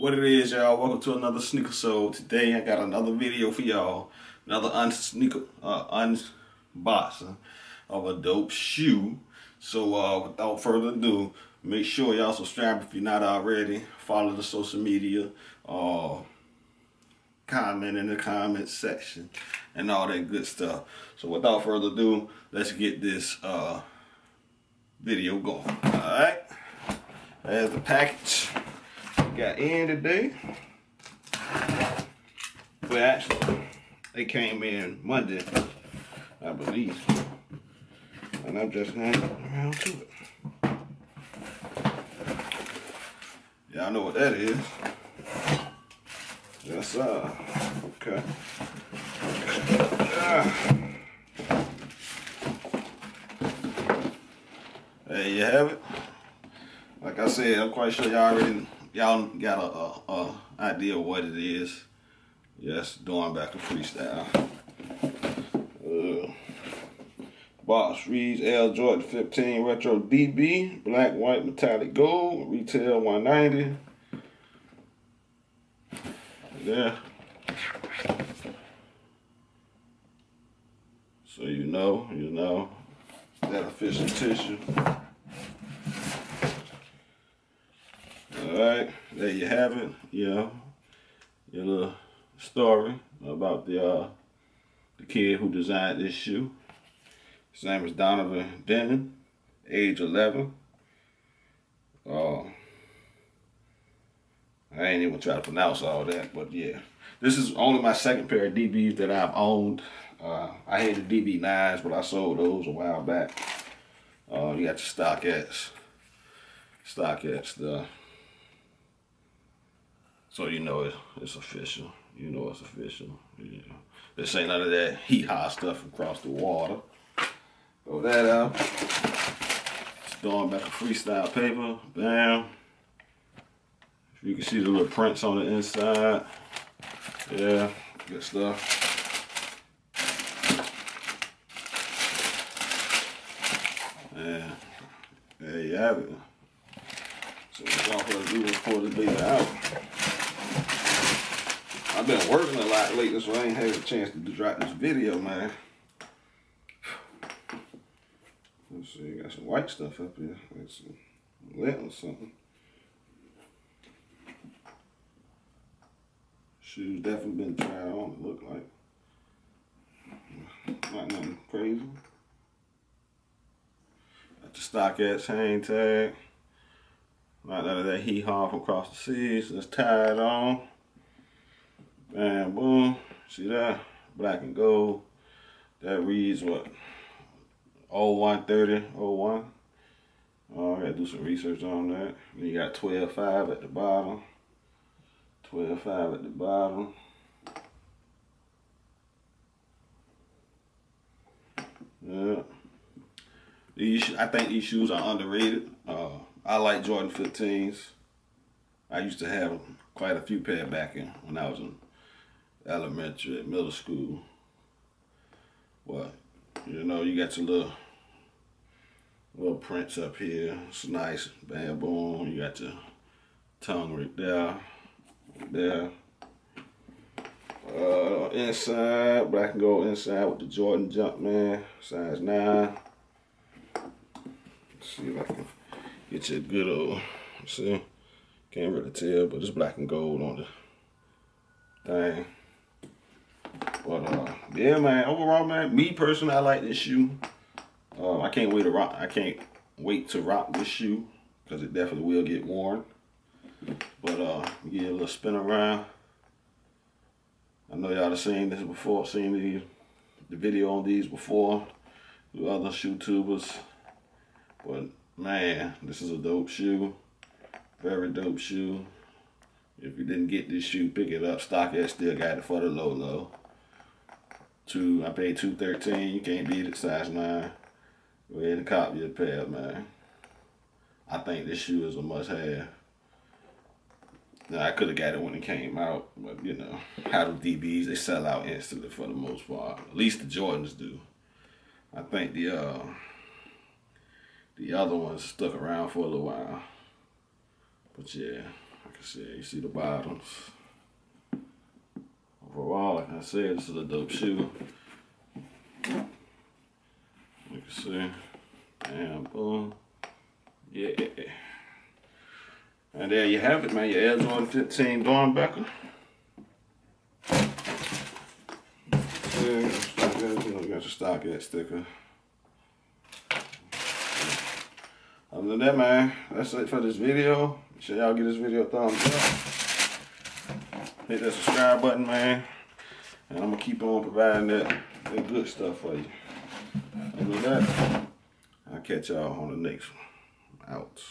What it is, y'all? Welcome to another sneaker show. Today I got another video for y'all. Another unsneaker uh, unboxing of a dope shoe. So uh, without further ado, make sure y'all subscribe if you're not already. Follow the social media. Uh, comment in the comment section and all that good stuff. So without further ado, let's get this uh, video going. All right. There's the package got in today. Well, actually, they came in Monday, I believe. And I'm just hanging around to it. Y'all know what that is. Yes, uh, okay. There you have it. Like I said, I'm quite sure y'all already y'all got a, a, a, idea of what it is. Yes, Doernbecher Freestyle. Uh, box reads Air Jordan 15 Retro DB, black, white, metallic gold, retail 190. There. So you know, you know, that official tissue. Alright, there you have it. Know, your little story about the uh, the kid who designed this shoe. His name is Donovan Dennon, age 11. Uh, I ain't even try to pronounce all that, but yeah. This is only my second pair of DBs that I've owned. Uh, I had the DB9s, but I sold those a while back. Uh, you got the StockX. StockX, the so you know it, it's official. You know it's official. Yeah. This ain't none of that heat hot stuff across the water. Throw that out. Throwing back a freestyle paper. Bam. If you can see the little prints on the inside. Yeah, good stuff. Yeah, there you have it. So ado, let's pour this baby out. I've been working a lot lately, so I ain't had a chance to drop this video, man. Let's see, got some white stuff up here. Like some lead or something. Shoes definitely been tried on, it look like. Not nothing crazy. Got the StockX hang tag. Not none of that heat haw from across the seas. Let's tie it on. Bam, boom. See that? Black and gold. That reads what? 0130, 01. Oh, I gotta do some research on that. Then you got 12.5 at the bottom. 12.5 at the bottom. Yeah. These, I think these shoes are underrated. Uh, I like Jordan 15s. I used to have quite a few pair back in when I was in elementary, middle school. What? You know, you got your little little prints up here. It's nice. Bam, boom. You got your tongue right there. Right there. Uh, inside, black and gold inside with the Jordan Jumpman, size 9. Let's see if I can get you a good old, see? Can't really tell, but it's black and gold on the thing. But uh, yeah, man. Overall, man, me personally, I like this shoe. Um, I can't wait to rock. I can't wait to rock this shoe because it definitely will get worn. But uh, get a little spin around. I know y'all have seen this before, seen the the video on these before with other shoe tubers. But man, this is a dope shoe. Very dope shoe. If you didn't get this shoe, pick it up. StockX still got it for the low low. Two, I paid two thirteen. You can't beat it. Size nine. Go ahead and copy a pair, man. I think this shoe is a must-have. Now I could have got it when it came out, but you know how the DBs they sell out instantly for the most part. At least the Jordans do. I think the uh the other ones stuck around for a little while. But yeah, Like I said, you see the bottoms. Like I said, this is a dope shoe. You can see. And boom. Yeah. And there you have it, man. Your Air Jordan 15 Doernbecher. Yeah, you know, got your StockX sticker. Other than that, man, that's it for this video. Make sure y'all give this video a thumbs up. Hit that subscribe button, man. And I'm gonna keep on providing that, that good stuff for you. Other than that, I'll catch y'all on the next one. Out.